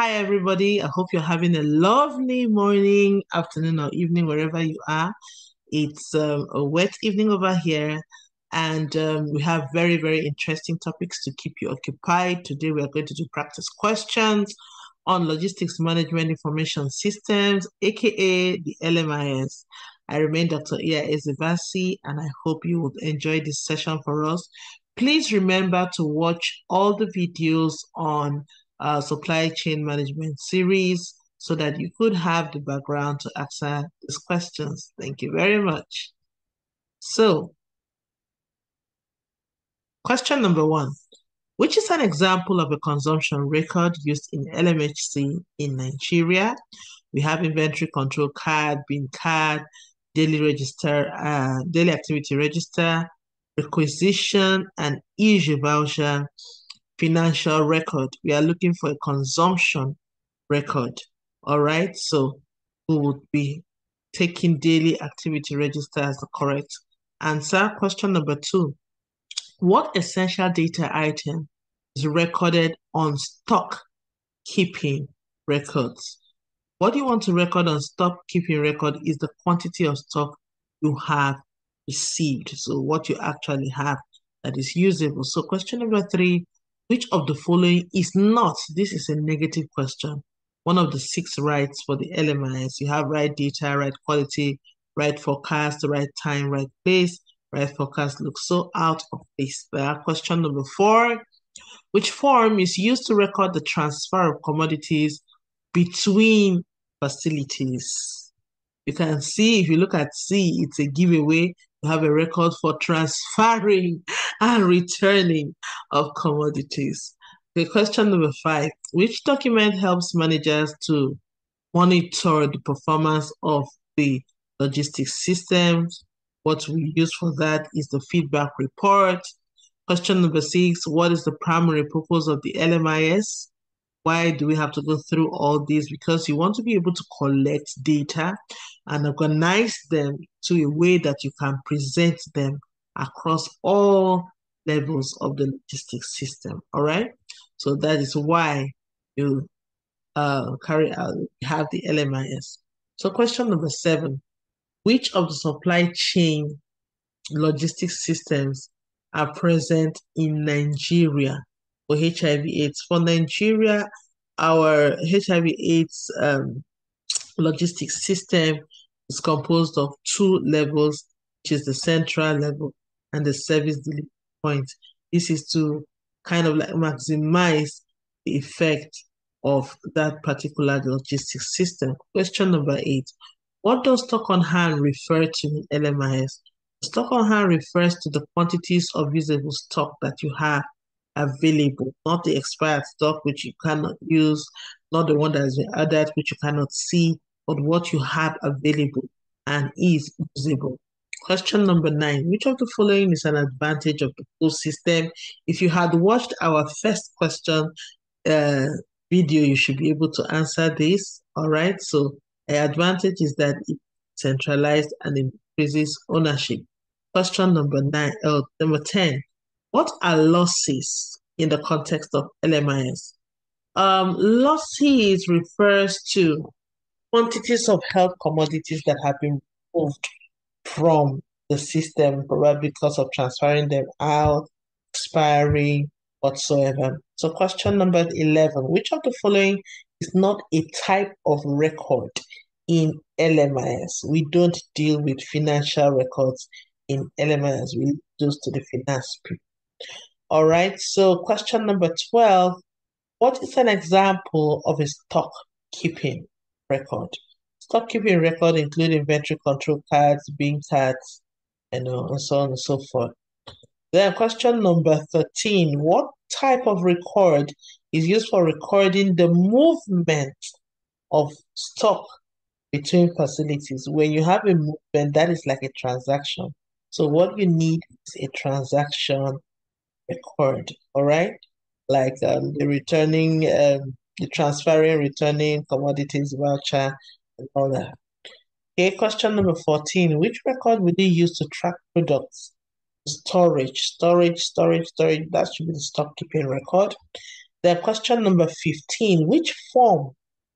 Hi, everybody. I hope you're having a lovely morning, afternoon, or evening, wherever you are. It's um, a wet evening over here, and um, we have very, very interesting topics to keep you occupied. Today, we are going to do practice questions on logistics management information systems, aka the LMIS. I remain Dr. Iya Eze Bassey, and I hope you would enjoy this session for us. Please remember to watch all the videos on uh, supply chain management series so that you could have the background to answer these questions. Thank you very much. So, question number one, which is an example of a consumption record used in LMHC in Nigeria? We have inventory control card, bin card, daily register, uh, daily activity register, requisition, and issue voucher financial record. We are looking for a consumption record. All right. So we would be taking daily activity register as the correct answer. Question number two. What essential data item is recorded on stock keeping records? What you want to record on stock keeping record is the quantity of stock you have received. So what you actually have that is usable. So question number three, which of the following is not, this is a negative question, one of the six rights for the LMIS? You have right data, right quality, right forecast, right time, right place, right forecast looks so out of place. There. Question number four, which form is used to record the transfer of commodities between facilities? You can see, if you look at C, it's a giveaway have a record for transferring and returning of commodities. Okay, question number five. Which document helps managers to monitor the performance of the logistics systems? What we use for that is the feedback report. Question number six, what is the primary purpose of the LMIS? Why do we have to go through all these? Because you want to be able to collect data and organize them to a way that you can present them across all levels of the logistics system. All right. So that is why you uh, carry out have the LMIS. So question number seven, which of the supply chain logistics systems are present in Nigeria for HIV AIDS? For Nigeria, our HIV AIDS um, logistics system is composed of two levels, which is the central level and the service delivery point. This is to kind of like maximize the effect of that particular logistics system. Question number eight. What does stock on hand refer to in LMIS? Stock on hand refers to the quantities of usable stock that you have available, not the expired stock which you cannot use, not the one that has been added which you cannot see, but what you have available and is usable. Question number nine, which of the following is an advantage of the pull system? If you had watched our first question uh, video, you should be able to answer this. All right, so the advantage is that it centralized and increases ownership. Question number nine, uh, number 10, what are losses in the context of LMIS? Um, losses refers to quantities of health commodities that have been removed from the system, probably because of transferring them out, expiring, whatsoever. So question number 11, which of the following is not a type of record in LMIS? We don't deal with financial records in LMIS. We do to the finance people. All right, so question number 12, what is an example of a stock keeping record? Stock keeping record include inventory control cards, bin cards, and, and so on and so forth. Then question number 13, what type of record is used for recording the movement of stock between facilities? When you have a movement, that is like a transaction. So what you need is a transaction record, all right? Like um, the returning, um, the transferring, returning commodities voucher and all that. Okay, question number 14. Which record would you use to track products? Storage, storage, storage, storage. That should be the stock keeping record. Then question number 15, which form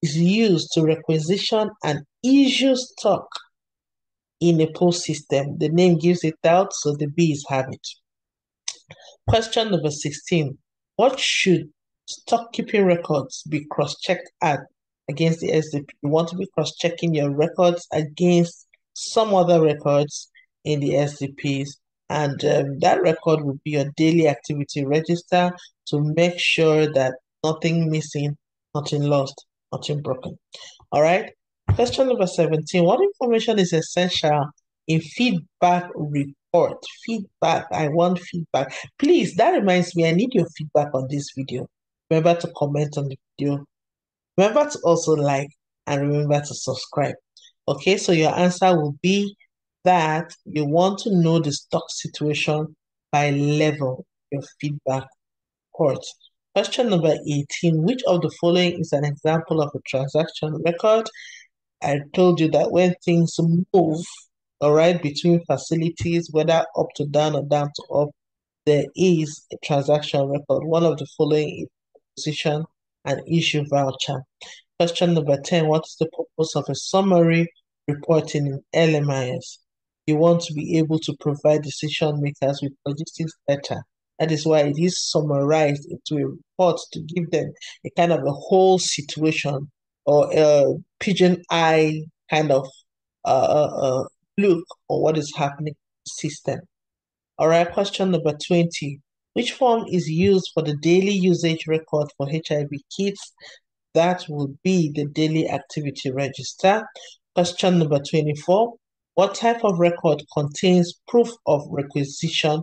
is used to requisition and issue stock in a POS system? The name gives it out, so the B's have it. Question number 16, what should stock keeping records be cross-checked at against the SDP? You want to be cross-checking your records against some other records in the SDPs and um, that record will be your daily activity register to make sure that nothing missing, nothing lost, nothing broken. All right. Question number 17. What information is essential in feedback report? Feedback. I want feedback. Please, that reminds me, I need your feedback on this video. Remember to comment on the video. Remember to also like and remember to subscribe. Okay, so your answer will be that you want to know the stock situation by level, your feedback report. Question number 18, which of the following is an example of a transaction record? I told you that when things move, all right, between facilities, whether up to down or down to up, there is a transaction record. One of the following is requisition and issue voucher. Question number 10, what is the purpose of a summary reporting in LMIS? you want to be able to provide decision makers with logistics data. That is why it is summarized into a report to give them a kind of a whole situation or a pigeon eye kind of uh, uh, uh look on what is happening system. All right, question number 20. Which form is used for the daily usage record for HIV kits? That will be the daily activity register. Question number 24. What type of record contains proof of requisition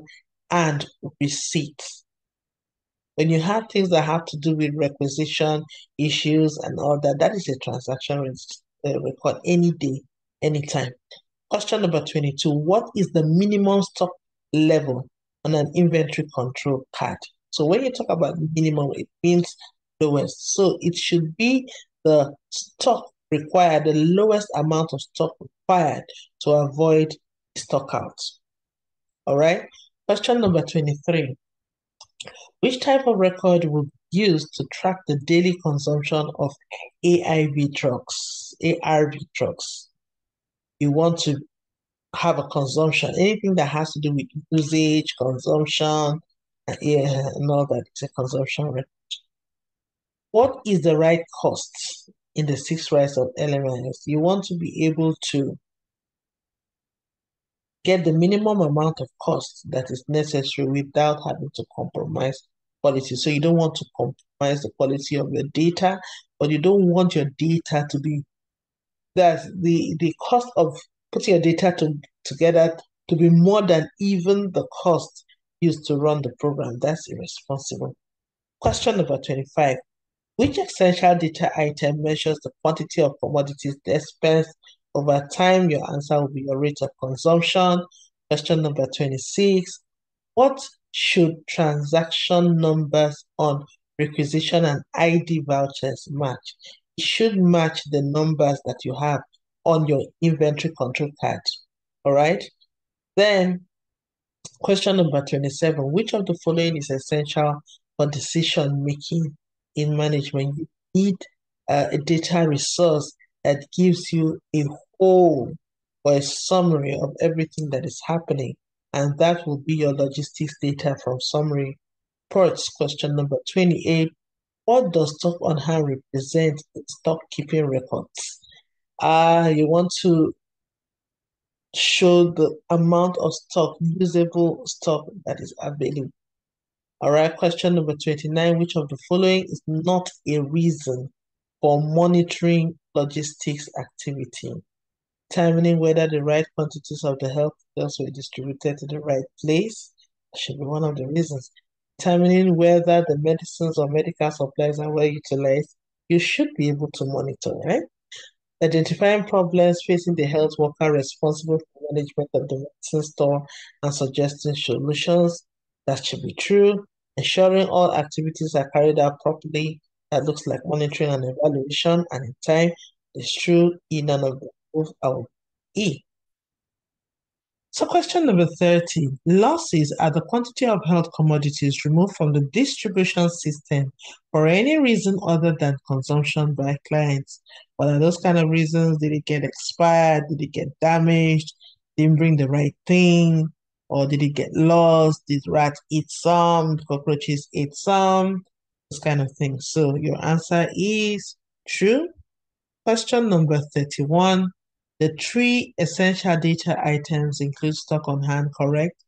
and receipt? When you have things that have to do with requisition issues and all that, that is a transaction uh, record any day, anytime. Question number 22. What is the minimum stock level on an inventory control card? So when you talk about minimum, it means lowest. So it should be the stock required, the lowest amount of stock required to avoid stockouts. All right. Question number 23. Which type of record would be used to track the daily consumption of AIV drugs, ARV drugs? You want to have a consumption, anything that has to do with usage, consumption, uh, yeah, and all that is a consumption record. What is the right cost in the six rights of LMIS? You want to be able to get the minimum amount of cost that is necessary without having to compromise quality. So you don't want to compromise the quality of your data, but you don't want your data to be that the the cost of putting your data to, together to be more than even the cost used to run the program. That's irresponsible. Question number 25. Which essential data item measures the quantity of commodities dispensed over time, your answer will be your rate of consumption. Question number 26. What should transaction numbers on requisition and ID vouchers match? It should match the numbers that you have on your inventory control card. All right. Then, question number 27 Which of the following is essential for decision making in management? You need uh, a data resource that gives you a whole or a summary of everything that is happening. And that will be your logistics data from summary reports. Question number 28. What does stock on hand represent in stock keeping records? Uh, you want to show the amount of stock, usable stock that is available. All right, question number 29. Which of the following is not a reason for monitoring logistics activity, determining whether the right quantities of the health cells were distributed to the right place should be one of the reasons. Determining whether the medicines or medical supplies are well utilized, you should be able to monitor, right? Identifying problems facing the health worker responsible for management of the medicine store and suggesting solutions, that should be true. Ensuring all activities are carried out properly that looks like monitoring and evaluation, and in time, it's true, E none of the above, E. So question number 30. Losses are the quantity of health commodities removed from the distribution system for any reason other than consumption by clients. What are those kind of reasons? Did it get expired? Did it get damaged? Didn't bring the right thing? Or did it get lost? Did rats eat some? Cockroaches eat some? Those kind of things. So your answer is true. Question number 31. The three essential data items include stock on hand, correct?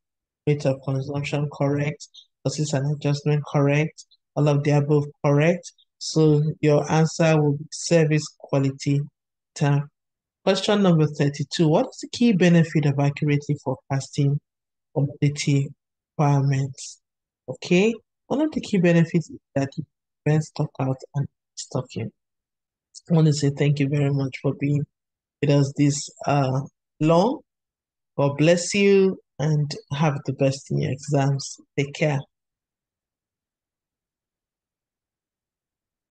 Rate of consumption, correct? Losses and adjustment, correct? All of the above, correct? So your answer will be service quality term. Question number 32. What is the key benefit of accurately forecasting commodity requirements? Okay. One of the key benefits is that you prevent stock out and stocking. I want to say thank you very much for being with us this uh, long. God bless you and have the best in your exams. Take care.